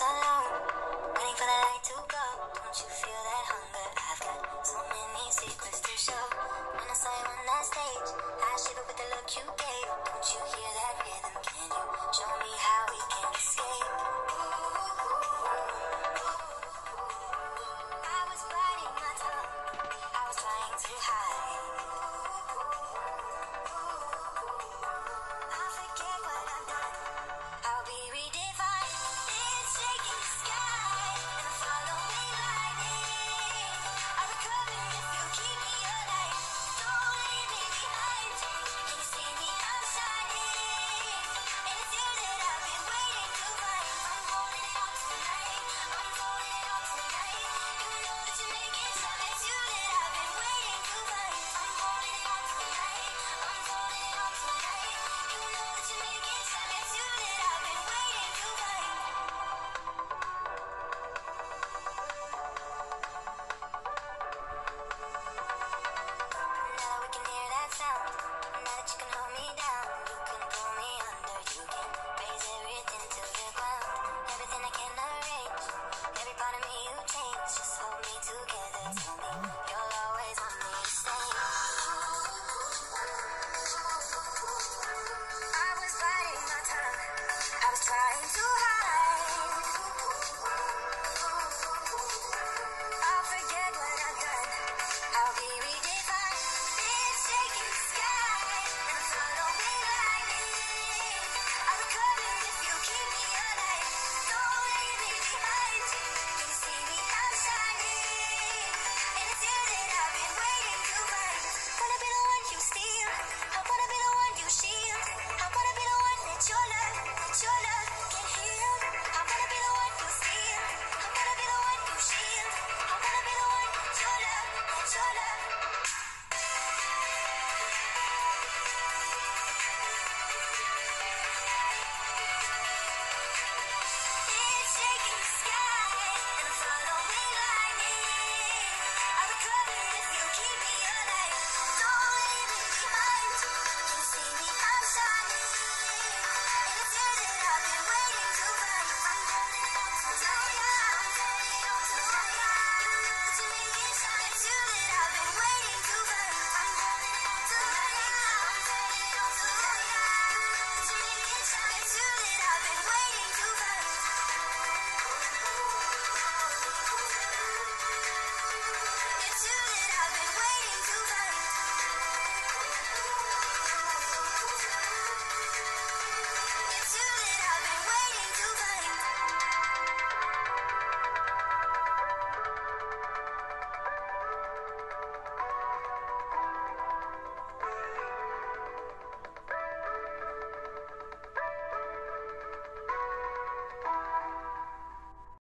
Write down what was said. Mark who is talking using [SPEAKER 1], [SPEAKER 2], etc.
[SPEAKER 1] so Okay.